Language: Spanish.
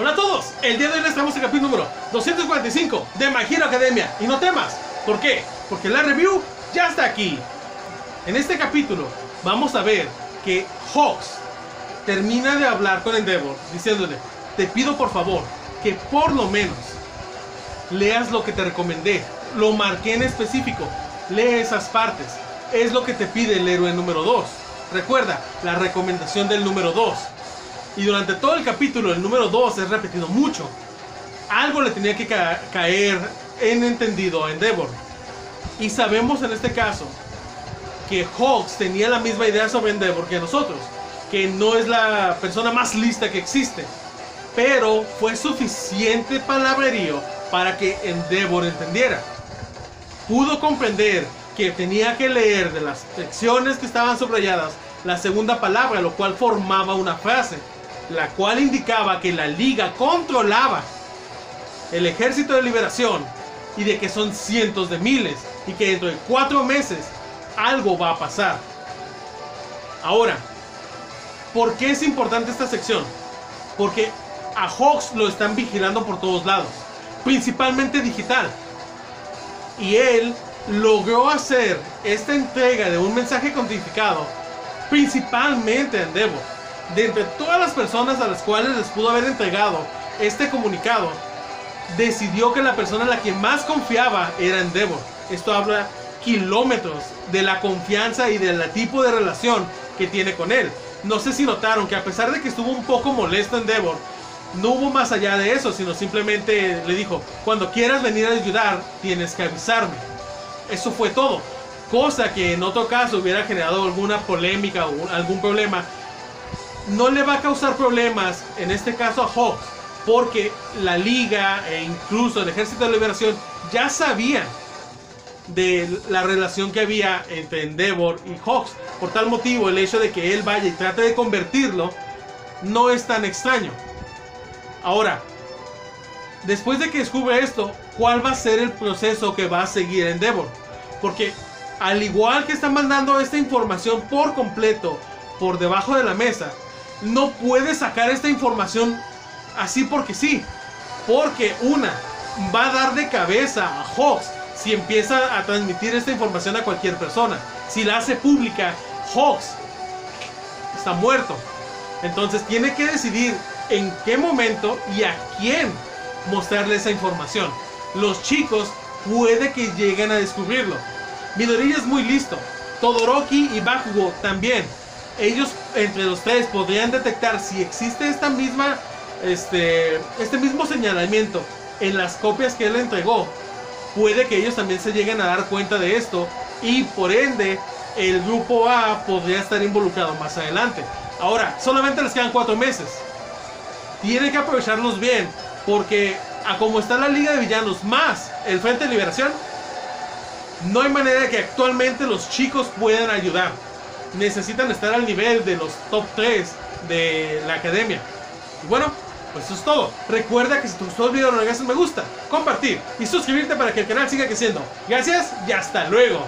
Hola a todos, el día de hoy les traemos el capítulo número 245 de My Hero Academia. Y no temas, ¿por qué? Porque la review ya está aquí. En este capítulo vamos a ver que Hawks termina de hablar con Endeavor diciéndole, te pido por favor que por lo menos leas lo que te recomendé. Lo marqué en específico. Lee esas partes. Es lo que te pide el héroe número 2. Recuerda, la recomendación del número 2. Y durante todo el capítulo, el número 2 es repetido mucho. Algo le tenía que ca- caer en entendido a Endeavor. Y sabemos en este caso que Hawks tenía la misma idea sobre Endeavor que nosotros. Que no es la persona más lista que existe. Pero fue suficiente palabrerío para que Endeavor entendiera. Pudo comprender que tenía que leer de las secciones que estaban subrayadas la segunda palabra, lo cual formaba una frase, la cual indicaba que la liga controlaba el ejército de liberación y de que son cientos de miles y que dentro de cuatro meses algo va a pasar. Ahora, ¿por qué es importante esta sección? Porque a Hawks lo están vigilando por todos lados, principalmente digital. Y él logró hacer esta entrega de un mensaje codificado, principalmente a Endeavor. De entre todas las personas a las cuales les pudo haber entregado este comunicado, decidió que la persona a la que más confiaba era Endeavor. Esto habla kilómetros de la confianza y del tipo de relación que tiene con él. No sé si notaron que a pesar de que estuvo un poco molesto Endeavor, no hubo más allá de eso, sino simplemente le dijo, cuando quieras venir a ayudar, tienes que avisarme. Eso fue todo. Cosa que en otro caso hubiera generado alguna polémica o algún problema. No le va a causar problemas, en este caso a Hawks, porque la liga e incluso el ejército de liberación ya sabían de la relación que había entre Endeavor y Hawks. Por tal motivo, el hecho de que él vaya y trate de convertirlo no es tan extraño. Ahora, después de que descubre esto, ¿cuál va a ser el proceso que va a seguir Endeavor? Porque al igual que están mandando esta información por completo por debajo de la mesa, no puede sacar esta información así porque sí. Porque una, va a dar de cabeza a Hawks si empieza a transmitir esta información a cualquier persona. Si la hace pública, Hawks está muerto. Entonces tiene que decidir en qué momento y a quién mostrarle esa información. Los chicos puede que lleguen a descubrirlo. Midoriya es muy listo. Todoroki y Bakugo también. Ellos entre los tres podrían detectar si existe esta misma este este mismo señalamiento en las copias que él entregó. Puede que ellos también se lleguen a dar cuenta de esto y por ende el grupo A podría estar involucrado más adelante. Ahora, solamente les quedan cuatro meses tiene que aprovecharlos bien. Porque a como está la Liga de Villanos más el Frente de Liberación, no hay manera de que actualmente los chicos puedan ayudar. Necesitan estar al nivel de los top 3 de la academia. Y bueno, pues eso es todo. Recuerda que si te gustó el video no le hagas un me gusta, compartir y suscribirte para que el canal siga creciendo. Gracias y hasta luego.